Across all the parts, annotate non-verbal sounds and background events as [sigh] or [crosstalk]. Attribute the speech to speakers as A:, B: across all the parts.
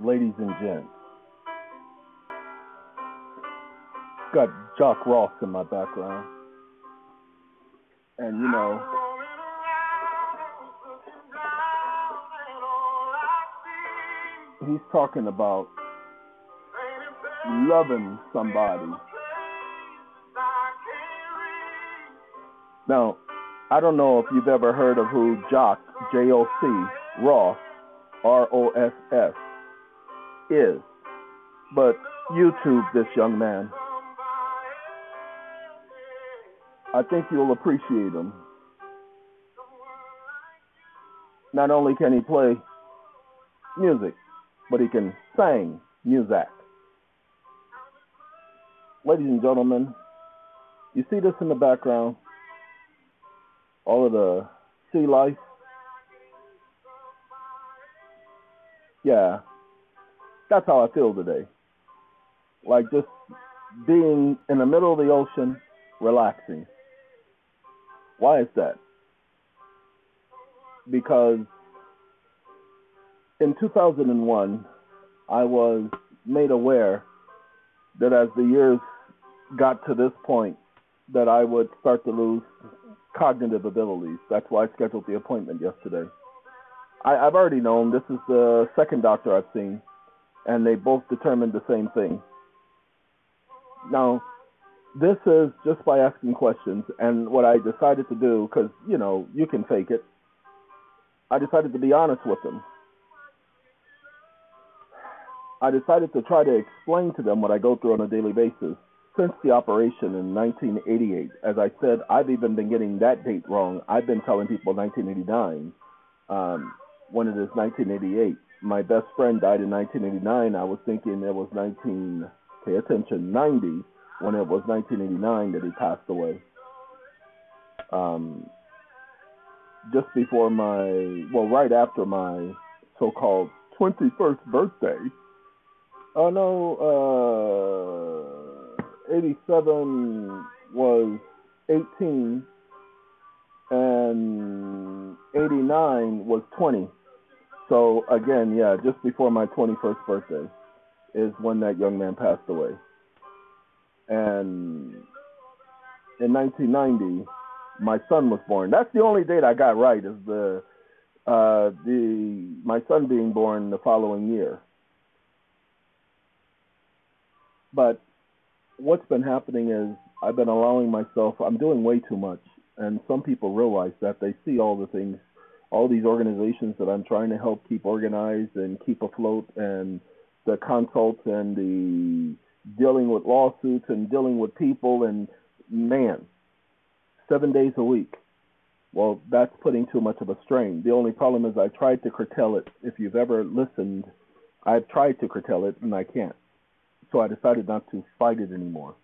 A: ladies and gents. Got Jock Ross in my background. And you know, he's talking about loving somebody. Now, I don't know if you've ever heard of who Jock, J O C, Ross, R O S S, is, but YouTube this young man. I think you'll appreciate him. Not only can he play music, but he can sing music. Ladies and gentlemen, you see this in the background? All of the sea life. Yeah, that's how I feel today. Like just being in the middle of the ocean, relaxing. Why is that? Because in 2001, I was made aware that as the years got to this point, that I would start to lose cognitive abilities. That's why I scheduled the appointment yesterday. I, have already known this is the second doctor I've seen, and they both determined the same thing. Now, this is just by asking questions. And what I decided to do, because, you know, you can fake it, I decided to be honest with them. I decided to try to explain to them what I go through on a daily basis since the operation in 1988. As I said, I've even been getting that date wrong. I've been telling people 1989 um, when it is 1988. My best friend died in 1989. I was thinking it was 19, pay attention, 90 when it was 1989 that he passed away. Um, just before my, well, right after my so-called 21st birthday. Oh no, uh, 87 was 18 and 89 was 20. So again, yeah, just before my 21st birthday is when that young man passed away. And in 1990, my son was born. That's the only date I got right is the uh, the my son being born the following year. But what's been happening is I've been allowing myself. I'm doing way too much, and some people realize that they see all the things, all these organizations that I'm trying to help keep organized and keep afloat, and the consults and the dealing with lawsuits and dealing with people and man, seven days a week. Well, that's putting too much of a strain. The only problem is I tried to curtail it. If you've ever listened, I've tried to curtail it and I can't. So I decided not to fight it anymore.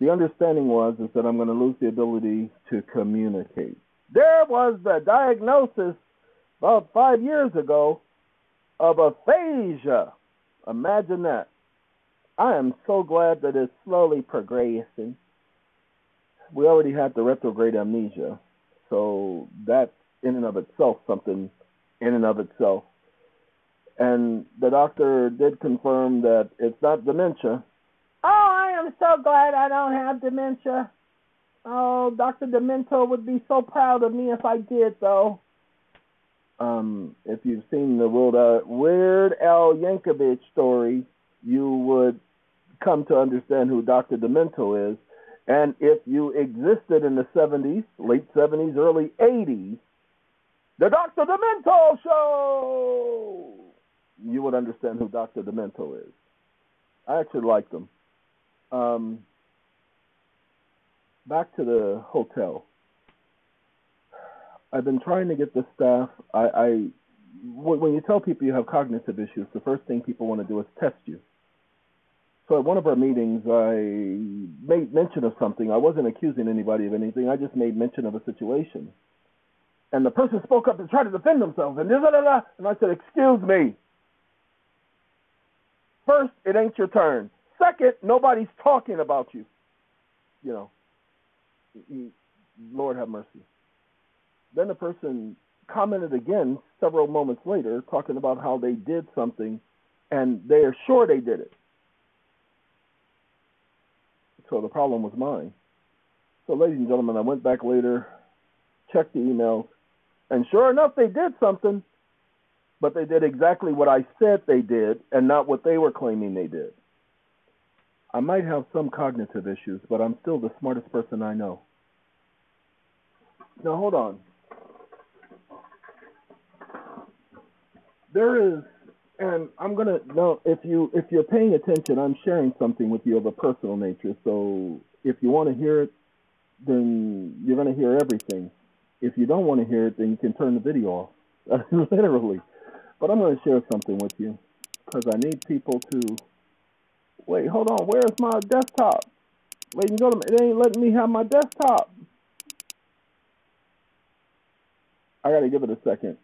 A: The understanding was is that I'm going to lose the ability to communicate. There was the diagnosis about five years ago of aphasia. Imagine that. I am so glad that it's slowly progressing. We already had the retrograde amnesia, so that's in and of itself something in and of itself. And the doctor did confirm that it's not dementia. Oh, I am so glad I don't have dementia. Oh, Dr. Demento would be so proud of me if I did, though. Um, if you've seen the Weird, uh, Weird Al Yankovic story, you would come to understand who Dr. Demento is. And if you existed in the 70s, late 70s, early 80s, the Dr. Demento Show, you would understand who Dr. Demento is. I actually liked him. Um, back to the hotel. I've been trying to get the staff. I, I when you tell people you have cognitive issues, the first thing people want to do is test you. So at one of our meetings, I made mention of something. I wasn't accusing anybody of anything. I just made mention of a situation. And the person spoke up and tried to defend themselves. And, and I said, excuse me. First, it ain't your turn. Second, nobody's talking about you. You know, Lord have mercy. Then the person commented again several moments later, talking about how they did something and they are sure they did it. So the problem was mine. So, ladies and gentlemen, I went back later, checked the emails, and sure enough, they did something, but they did exactly what I said they did and not what they were claiming they did. I might have some cognitive issues, but I'm still the smartest person I know. Now, hold on. There is, and I'm gonna know if you if you're paying attention, I'm sharing something with you of a personal nature. So if you want to hear it, then you're gonna hear everything. If you don't want to hear it, then you can turn the video off, [laughs] literally. But I'm gonna share something with you because I need people to. Wait, hold on. Where's my desktop? Ladies and gentlemen, it ain't letting me have my desktop. I gotta give it a second.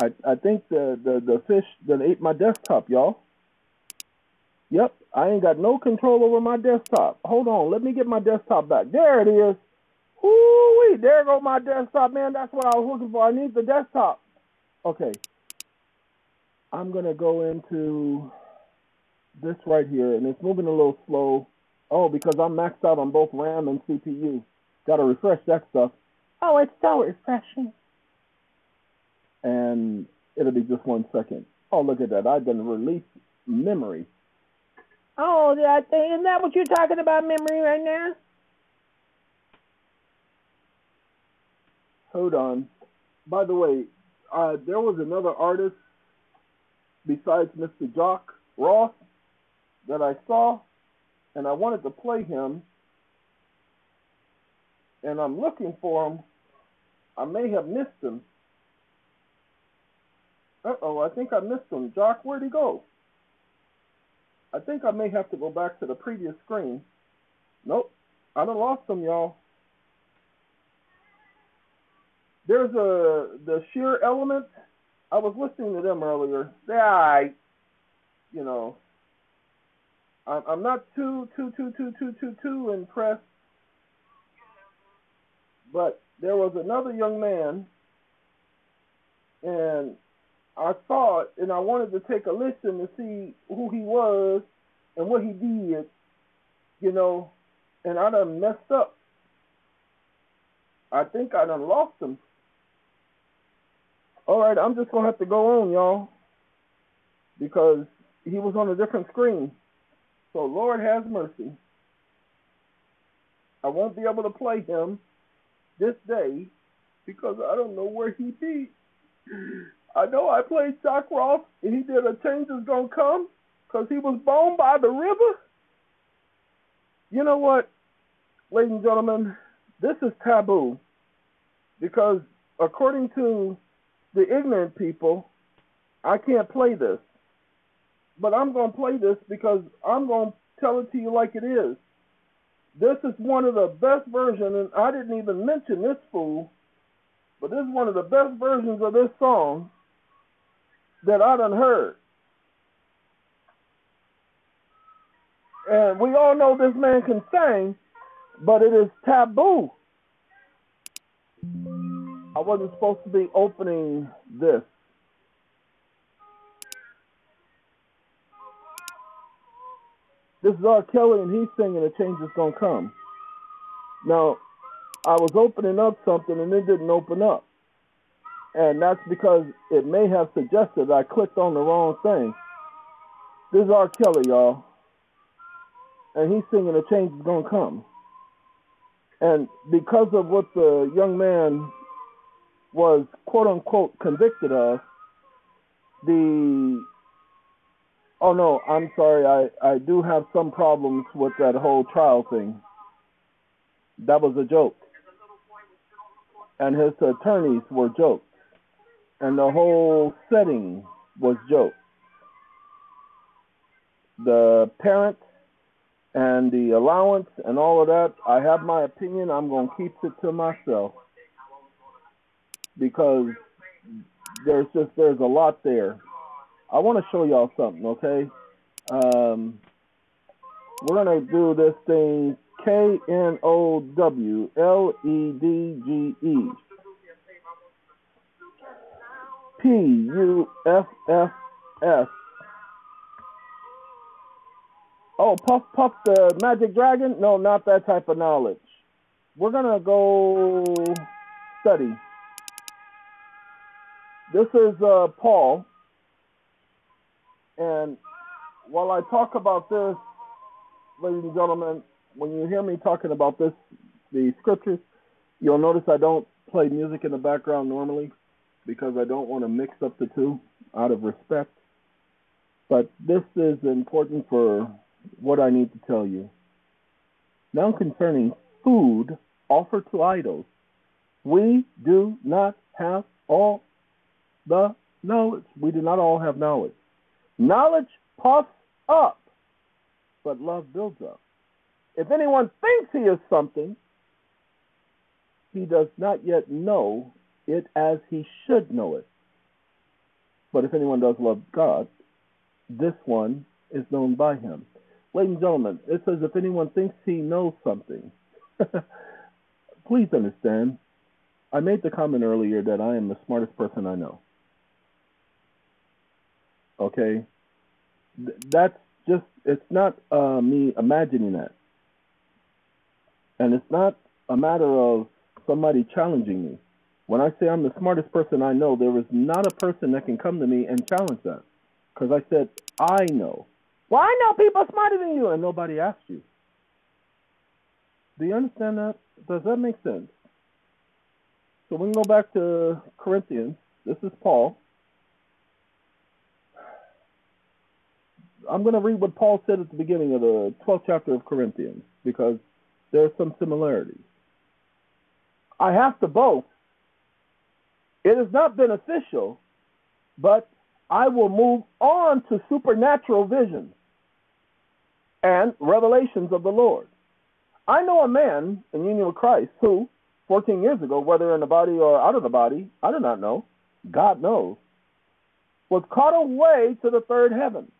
A: I I think the the the fish that ate my desktop, y'all. Yep, I ain't got no control over my desktop. Hold on, let me get my desktop back. There it is. Ooh, there go my desktop, man. That's what I was looking for. I need the desktop. Okay. I'm gonna go into this right here, and it's moving a little slow. Oh, because I'm maxed out on both RAM and CPU. Got to refresh that stuff. Oh, it's so refreshing and it'll be just one second. Oh, look at that. I've done release memory.
B: Oh, that thing. Isn't that what you're talking about, memory, right now?
A: Hold on. By the way, uh, there was another artist besides Mr. Jock Ross that I saw, and I wanted to play him, and I'm looking for him. I may have missed him. Uh-oh, I think I missed him. Jock, where'd he go? I think I may have to go back to the previous screen. Nope, I done lost him, y'all. There's a the sheer element. I was listening to them earlier. They, I, you know, I'm, not too too too too too too too impressed. But there was another young man, and I it and I wanted to take a listen to see who he was and what he did, you know, and I done messed up. I think I done lost him. All right, I'm just gonna have to go on, y'all, because he was on a different screen. So Lord has mercy. I won't be able to play him this day because I don't know where he be. I know I played Jock Ross, and he did a change is gonna come because he was born by the river. You know what, ladies and gentlemen, this is taboo because according to the ignorant people, I can't play this. But I'm gonna play this because I'm gonna tell it to you like it is. This is one of the best versions, and I didn't even mention this fool, but this is one of the best versions of this song that I done heard. And we all know this man can sing, but it is taboo. I wasn't supposed to be opening this. This is R. Kelly, and he's singing "A Change Is Gonna Come." Now, I was opening up something, and it didn't open up and that's because it may have suggested I clicked on the wrong thing. This is R. Kelly, y'all, and he's singing "A Change Is Gonna Come." And because of what the young man was quote unquote convicted of, the oh no, I'm sorry, I, I do have some problems with that whole trial thing. That was a joke. And his attorneys were jokes and the whole setting was jokes. The parents and the allowance and all of that, I have my opinion. I'm going to keep it to myself because there's just there's a lot there. I want to show y'all something, okay? Um, we're gonna do this thing K N O W L E D G E. P U F F S. Oh, Puff Puff the Magic Dragon? No, not that type of knowledge. We're gonna go study. This is uh, Paul, and while I talk about this, ladies and gentlemen, when you hear me talking about this, the scriptures, you'll notice I don't play music in the background normally because I don't want to mix up the two out of respect. But this is important for what I need to tell you. Now, concerning food offered to idols, we do not have all the knowledge. We do not all have knowledge. Knowledge puffs up, but love builds up. If anyone thinks he is something, he does not yet know it as he should know it. But if anyone does love God, this one is known by him. Ladies and gentlemen, it says if anyone thinks he knows something, [laughs] please understand, I made the comment earlier that I am the smartest person I know. Okay? That's just, it's not uh, me imagining that. And it's not a matter of somebody challenging me. When I say I'm the smartest person I know, there is not a person that can come to me and challenge that. Because I said, I know. Well, I know people smarter than you, and nobody asked you. Do you understand that? Does that make sense? So we can go back to Corinthians. This is Paul. I'm going to read what Paul said at the beginning of the 12th chapter of Corinthians because there are some similarities. I have to boast. It is not beneficial, but I will move on to supernatural visions and revelations of the Lord. I know a man in union with Christ who, 14 years ago, whether in the body or out of the body, I do not know, God knows, was caught away to the third heaven.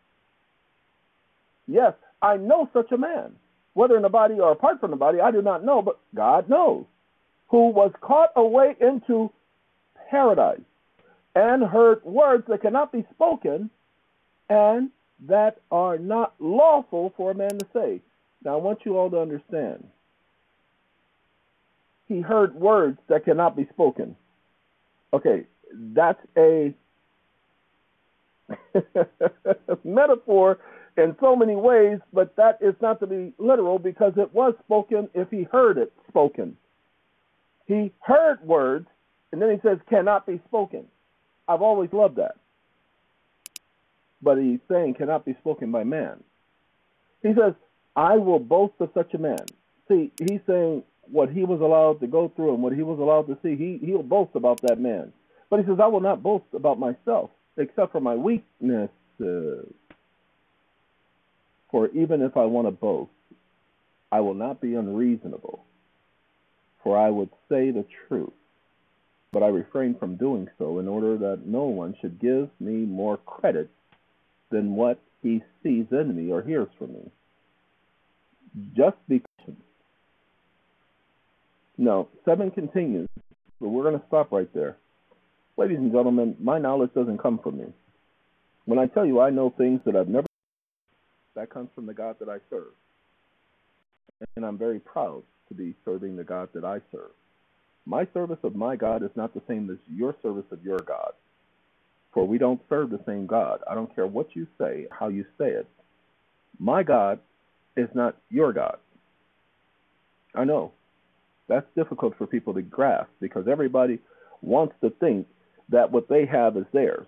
A: Yes, I know such a man, whether in the body or apart from the body, I do not know, but God knows, who was caught away into paradise and heard words that cannot be spoken and that are not lawful for a man to say. Now, I want you all to understand. He heard words that cannot be spoken. Okay, that's a [laughs] metaphor in so many ways, but that is not to be literal because it was spoken if he heard it spoken. He heard words, and then he says, cannot be spoken. I've always loved that. But he's saying cannot be spoken by man. He says, I will boast of such a man. See, he's saying what he was allowed to go through and what he was allowed to see, he, he'll boast about that man. But he says, I will not boast about myself, except for my weakness. For even if I want to boast, I will not be unreasonable, for I would say the truth. But I refrain from doing so in order that no one should give me more credit than what he sees in me or hears from me. Just because. No, 7 continues, but we're going to stop right there. Ladies and gentlemen, my knowledge doesn't come from me. When I tell you I know things that I've never that comes from the God that I serve. And I'm very proud to be serving the God that I serve. My service of my God is not the same as your service of your God. For we don't serve the same God. I don't care what you say, how you say it. My God is not your God. I know. That's difficult for people to grasp because everybody wants to think that what they have is theirs.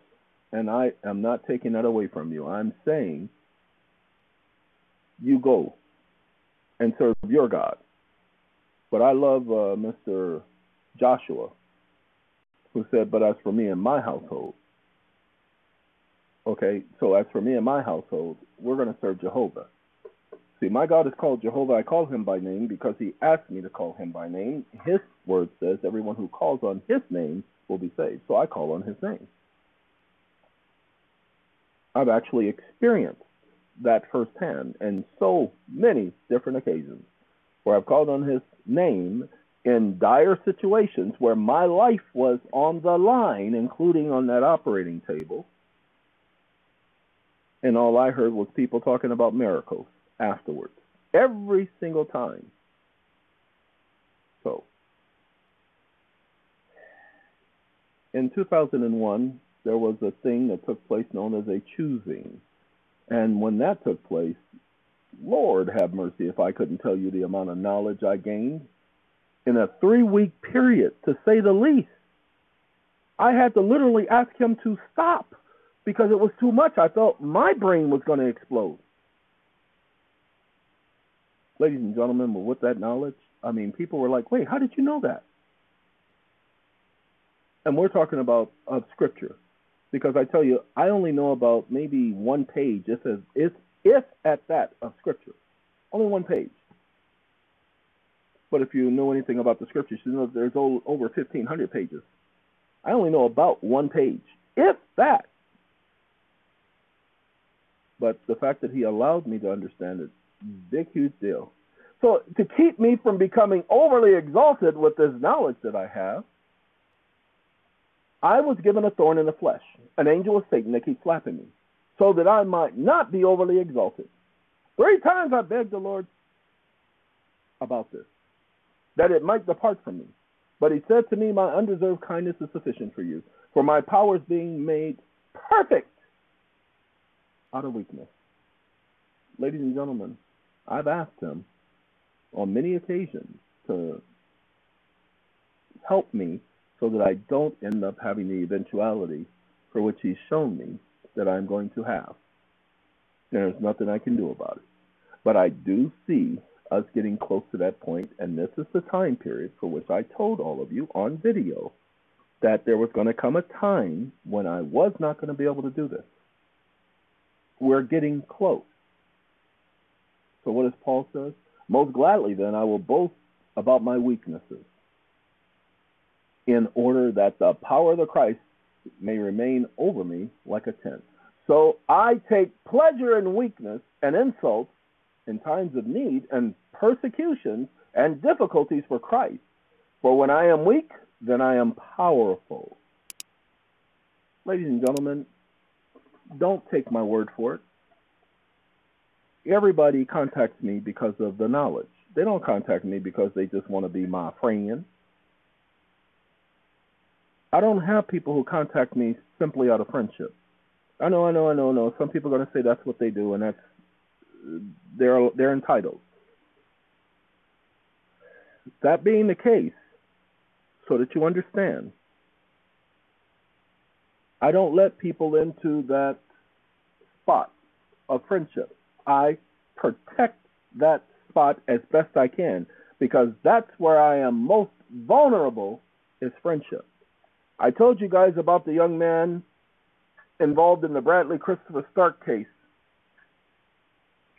A: And I am not taking that away from you. I'm saying you go and serve your God. But I love uh, Mr. Joshua, who said, But as for me and my household, okay, so as for me and my household, we're going to serve Jehovah. See, my God is called Jehovah. I call him by name because he asked me to call him by name. His word says everyone who calls on his name will be saved. So I call on his name. I've actually experienced that firsthand in so many different occasions where I've called on his name in dire situations where my life was on the line, including on that operating table. And all I heard was people talking about miracles afterwards, every single time. So, in 2001, there was a thing that took place known as a choosing. And when that took place, Lord have mercy if I couldn't tell you the amount of knowledge I gained in a three week period, to say the least. I had to literally ask him to stop because it was too much. I felt my brain was going to explode. Ladies and gentlemen, but with that knowledge, I mean, people were like, wait, how did you know that? And we're talking about of scripture because I tell you, I only know about maybe one page, if, if, if at that, of scripture. Only one page. But if you know anything about the scriptures, you know there's over 1,500 pages. I only know about one page, if that. But the fact that he allowed me to understand it, big, huge deal. So to keep me from becoming overly exalted with this knowledge that I have, I was given a thorn in the flesh, an angel of Satan that keeps slapping me, so that I might not be overly exalted. Three times I begged the Lord about this that it might depart from me. But he said to me, My undeserved kindness is sufficient for you, for my power is being made perfect out of weakness. Ladies and gentlemen, I've asked him on many occasions to help me so that I don't end up having the eventuality for which he's shown me that I'm going to have. There's nothing I can do about it. But I do see us getting close to that point, and this is the time period for which I told all of you on video that there was going to come a time when I was not going to be able to do this. We're getting close. So what does Paul says? Most gladly then I will boast about my weaknesses in order that the power of the Christ may remain over me like a tent. So I take pleasure in weakness and insults in times of need and persecutions and difficulties for Christ. For when I am weak, then I am powerful. Ladies and gentlemen, don't take my word for it. Everybody contacts me because of the knowledge. They don't contact me because they just want to be my friend. I don't have people who contact me simply out of friendship. I know, I know, I know, I know. Some people are going to say that's what they do, and that's they're they're entitled. That being the case, so that you understand, I don't let people into that spot of friendship. I protect that spot as best I can because that's where I am most vulnerable is friendship. I told you guys about the young man involved in the Bradley Christopher Stark case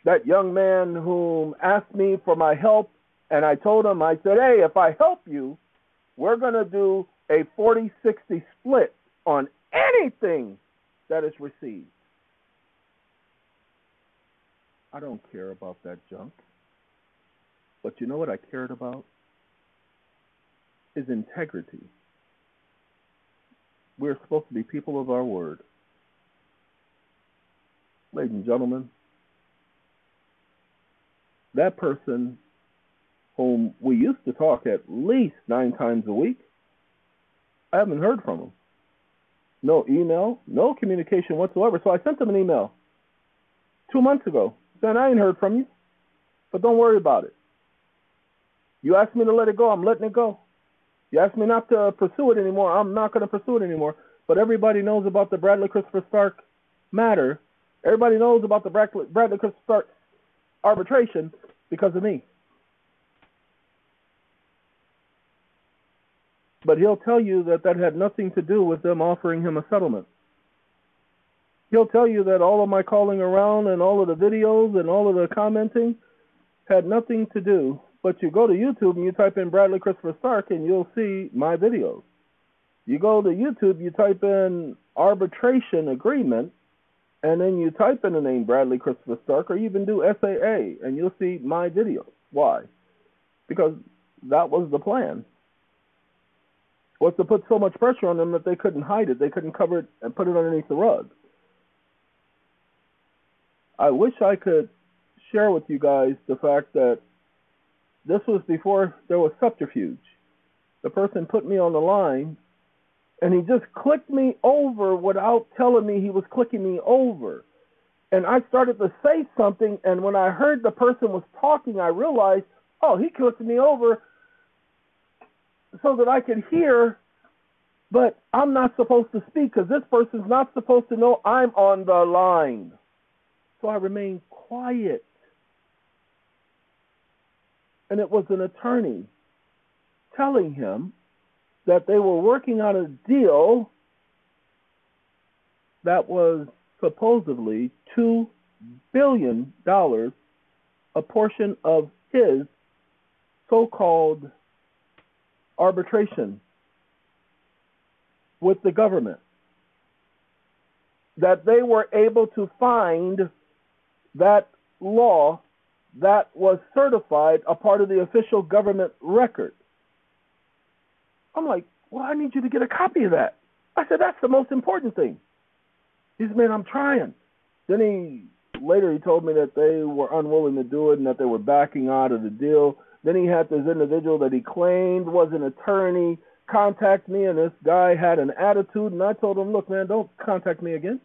A: that young man whom asked me for my help, and I told him, I said, hey, if I help you, we're going to do a 40 60 split on anything that is received. I don't care about that junk. But you know what I cared about? Is integrity. We're supposed to be people of our word. Ladies and gentlemen, that person whom we used to talk at least nine times a week, I haven't heard from him. No email, no communication whatsoever. So I sent him an email two months ago saying, I ain't heard from you, but don't worry about it. You asked me to let it go, I'm letting it go. You asked me not to pursue it anymore, I'm not going to pursue it anymore. But everybody knows about the Bradley Christopher Stark matter. Everybody knows about the Bradley, Bradley Christopher Stark arbitration because of me. But he'll tell you that that had nothing to do with them offering him a settlement. He'll tell you that all of my calling around and all of the videos and all of the commenting had nothing to do. But you go to YouTube and you type in Bradley Christopher Stark and you'll see my videos. You go to YouTube, you type in arbitration agreement, and then you type in the name Bradley Christopher Stark, or even do SAA, and you'll see my videos. Why? Because that was the plan. Was to put so much pressure on them that they couldn't hide it, they couldn't cover it and put it underneath the rug. I wish I could share with you guys the fact that this was before there was subterfuge. The person put me on the line and he just clicked me over without telling me he was clicking me over. And I started to say something, and when I heard the person was talking, I realized, oh, he clicked me over so that I could hear, but I'm not supposed to speak because this person's not supposed to know I'm on the line. So I remained quiet. And it was an attorney telling him that they were working on a deal that was supposedly $2 billion, a portion of his so called arbitration with the government. That they were able to find that law that was certified a part of the official government record. I'm like, well, I need you to get a copy of that. I said, that's the most important thing. He said, man, I'm trying. Then he later he told me that they were unwilling to do it and that they were backing out of the deal. Then he had this individual that he claimed was an attorney contact me, and this guy had an attitude, and I told him, look, man, don't contact me again.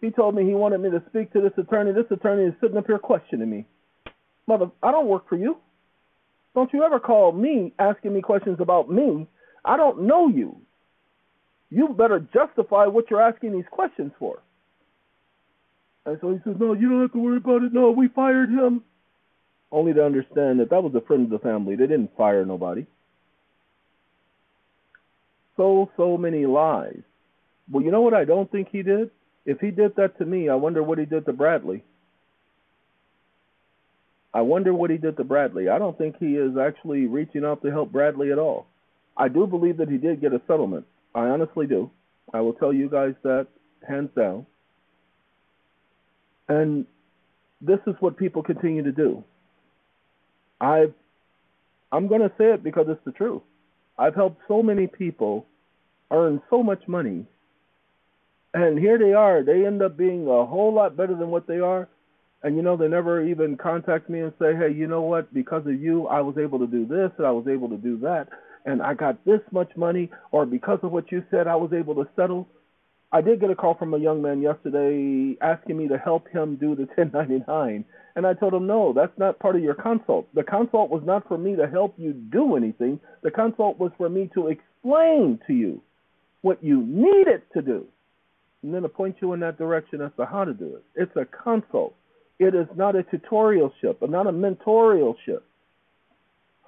A: He told me he wanted me to speak to this attorney. This attorney is sitting up here questioning me. Mother, I don't work for you. Don't you ever call me asking me questions about me. I don't know you. You better justify what you're asking these questions for. And so he says, No, you don't have to worry about it. No, we fired him. Only to understand that that was a friend of the family. They didn't fire nobody. So, so many lies. Well, you know what I don't think he did? If he did that to me, I wonder what he did to Bradley. I wonder what he did to Bradley. I don't think he is actually reaching out to help Bradley at all. I do believe that he did get a settlement. I honestly do. I will tell you guys that hands down. And this is what people continue to do. I've I'm going to say it because it's the truth. I've helped so many people earn so much money and here they are. They end up being a whole lot better than what they are. And you know, they never even contact me and say, hey, you know what? Because of you, I was able to do this and I was able to do that. And I got this much money. Or because of what you said, I was able to settle. I did get a call from a young man yesterday asking me to help him do the [laughs] 1099. And I told him, no, that's not part of your consult. The consult was not for me to help you do anything. The consult was for me to explain to you what you needed to do and then to point you in that direction as to how to do it. It's a consult. It is not a tutorialship, not a mentorialship.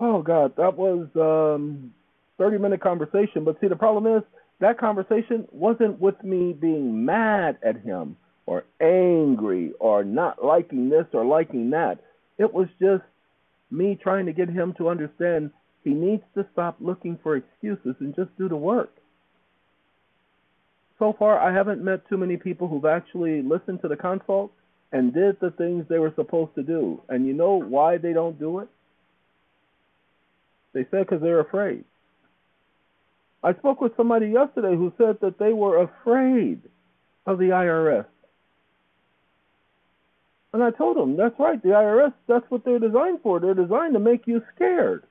A: Oh God, that was um, 30 minute conversation. But see, the problem is that conversation wasn't with me being mad at him or angry or not liking this or liking that. It was just me trying to get him to understand he needs to stop looking for excuses and just do the work so far, I haven't met too many people who've actually listened to the consult and did the things they were supposed to do. And you know why they don't do it? They said because they're afraid. I spoke with somebody yesterday who said that they were afraid of the IRS. And I told them, that's right, the IRS, that's what they're designed for. They're designed to make you scared.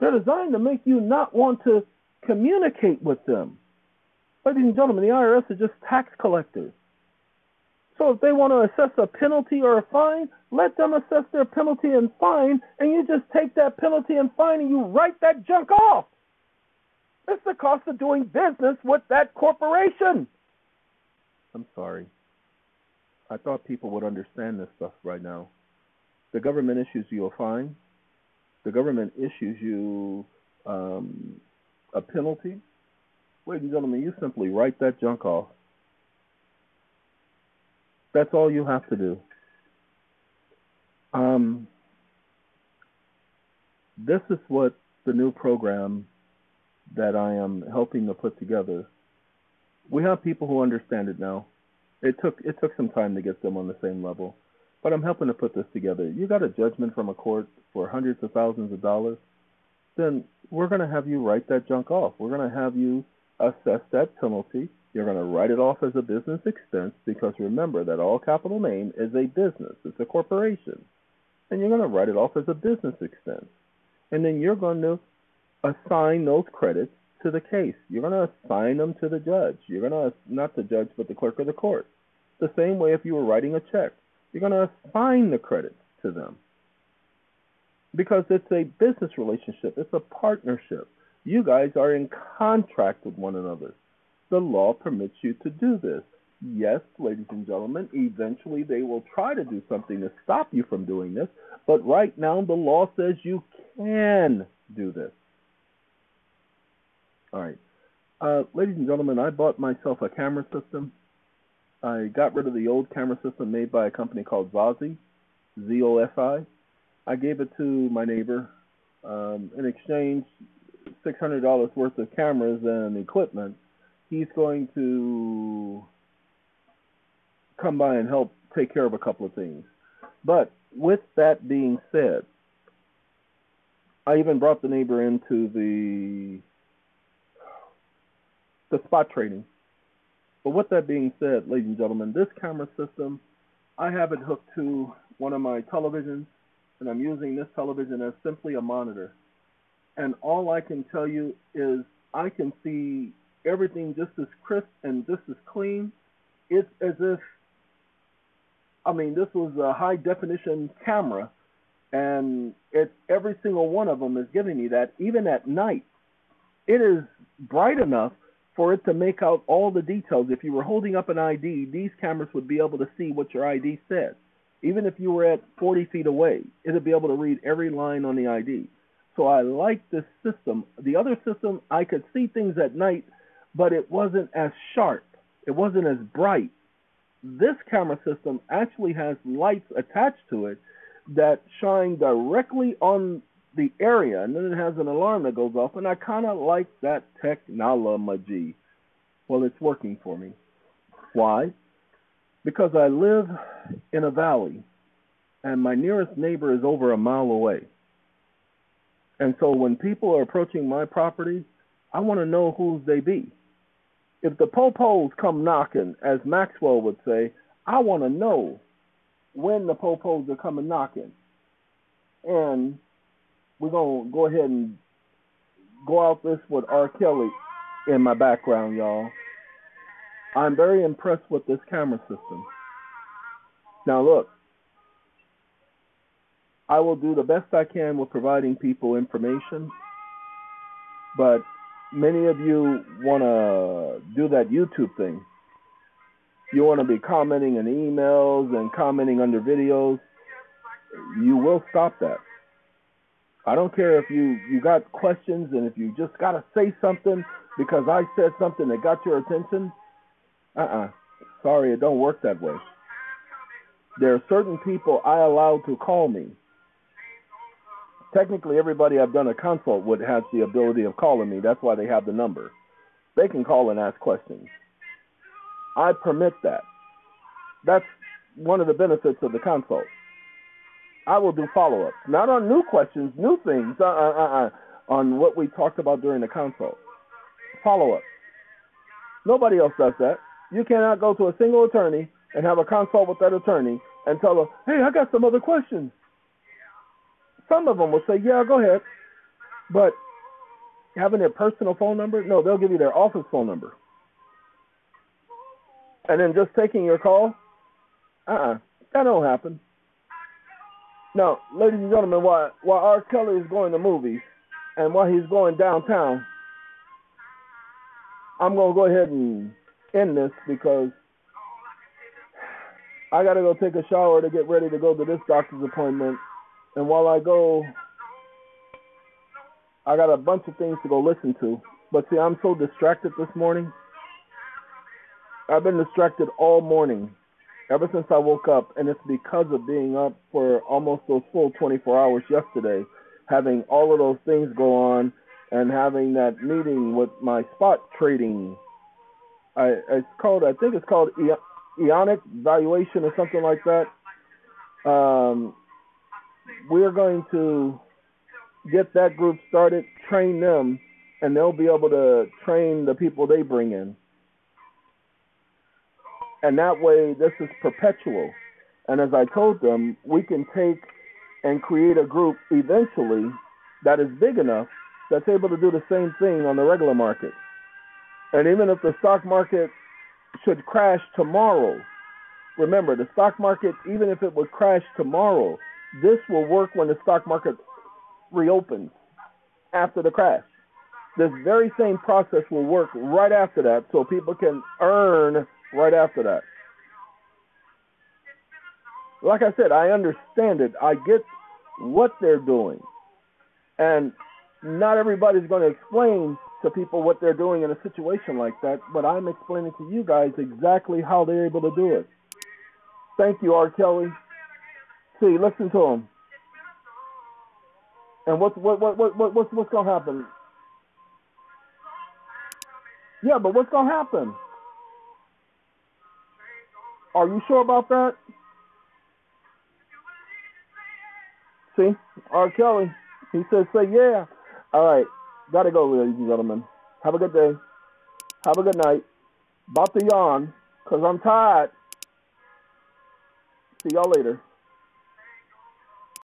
A: They're designed to make you not want to communicate with them. Ladies and gentlemen, the IRS is just tax collectors. So if they want to assess a penalty or a fine, let them assess their penalty and fine, and you just take that penalty and fine and you write that junk off. It's the cost of doing business with that corporation. I'm sorry. I thought people would understand this stuff right now. The government issues you a fine. The government issues you um, a penalty Ladies and gentlemen, you simply write that junk off. That's all you have to do. Um, this is what the new program that I am helping to put together. We have people who understand it now. It took it took some time to get them on the same level. but I'm helping to put this together. You got a judgment from a court for hundreds of thousands of dollars, then we're going to have you write that junk off. We're going to have you assess that penalty. You're going to write it off as a business expense because remember that all capital name is a business, it's a corporation. And you're going to write it off as a business expense. And then you're going to assign those credits to the case. You're going to assign them to the judge. You're going to, not the judge, but the clerk of the court. The same way if you were writing a check, you're going to assign the credits to them because it's a business relationship, it's a partnership. You guys are in contract with one another. The law permits you to do this. Yes, ladies and gentlemen, eventually they will try to do something to stop you from doing this, but right now the law says you can do this. All right. Uh, ladies and gentlemen, I bought myself a camera system. I got rid of the old camera system made by a company called Zosi, Z-O-S-I. I gave it to my neighbor um, in exchange $600 worth of cameras and equipment. He's going to come by and help take care of a couple of things. But with that being said, I even brought the neighbor into the the spot trading. But with that being said, ladies and gentlemen, this camera system, I have it hooked to one of my televisions, and I'm using this television as simply a monitor. And all I can tell you is I can see everything just as crisp and just as clean. It's as if, I mean, this was a high definition camera, and it's every single one of them is giving me that, even at night. It is bright enough for it to make out all the details. If you were holding up an ID, these cameras would be able to see what your ID said. Even if you were at 40 feet away, it would be able to read every line on the ID. So I like this system. The other system, I could see things at night, but it wasn't as sharp. It wasn't as bright. This camera system actually has lights attached to it that shine directly on the area, and then it has an alarm that goes off, and I kind of like that technology. Well, it's working for me. Why? Because I live in a valley, and my nearest neighbor is over a mile away. And so when people are approaching my property, I want to know whose they be. If the popos come knocking, as Maxwell would say, I want to know when the popos are coming knocking. And we're gonna go ahead and go out this with R. Kelly in my background, y'all. I'm very impressed with this camera system. Now look, I will do the best I can with providing people information, but many of you want to do that YouTube thing. You want to be commenting in emails and commenting under videos. You will stop that. I don't care if you you got questions and if you just got to say something because I said something that got your attention. Uh-uh. Sorry, it don't work that way. There are certain people I allow to call me. Technically, everybody I've done a consult with has the ability of calling me. That's why they have the number. They can call and ask questions. I permit that. That's one of the benefits of the consult. I will do follow ups, not on new questions, new things, uh, uh, uh, uh, on what we talked about during the consult. Follow up. Nobody else does that. You cannot go to a single attorney and have a consult with that attorney and tell them, hey, I got some other questions. Some of them will say, yeah, go ahead. But having their personal phone number, no, they'll give you their office phone number. And then just taking your call, uh uh-uh, uh, that don't happen. Now, ladies and gentlemen, while while R. Kelly is going to movies and while he's going downtown, I'm gonna go ahead and end this because I gotta go take a shower to get ready to go to this doctor's appointment. And while I go, I got a bunch of things to go listen to. But see, I'm so distracted this morning. I've been distracted all morning ever since I woke up, and it's because of being up for almost those full 24 hours yesterday, having all of those things go on, and having that meeting with my spot trading. I it's called I think it's called Ionic Valuation or something like that. Um, we're going to get that group started, train them, and they'll be able to train the people they bring in. And that way, this is perpetual. And as I told them, we can take and create a group eventually that is big enough that's able to do the same thing on the regular market. And even if the stock market should crash tomorrow, remember the stock market, even if it would crash tomorrow, this will work when the stock market reopens after the crash. This very same process will work right after that so people can earn right after that. Like I said, I understand it. I get what they're doing. And not everybody's going to explain to people what they're doing in a situation like that, but I'm explaining to you guys exactly how they're able to do it. Thank you, R. Kelly. See, listen to him. And what's what what what, what what's what's gonna happen? Yeah, but what's gonna happen? Are you sure about that? See, R. Kelly, he says, say yeah. All right, gotta go, ladies and gentlemen. Have a good day. Have a good night. About to yawn, because I'm tired. See y'all later.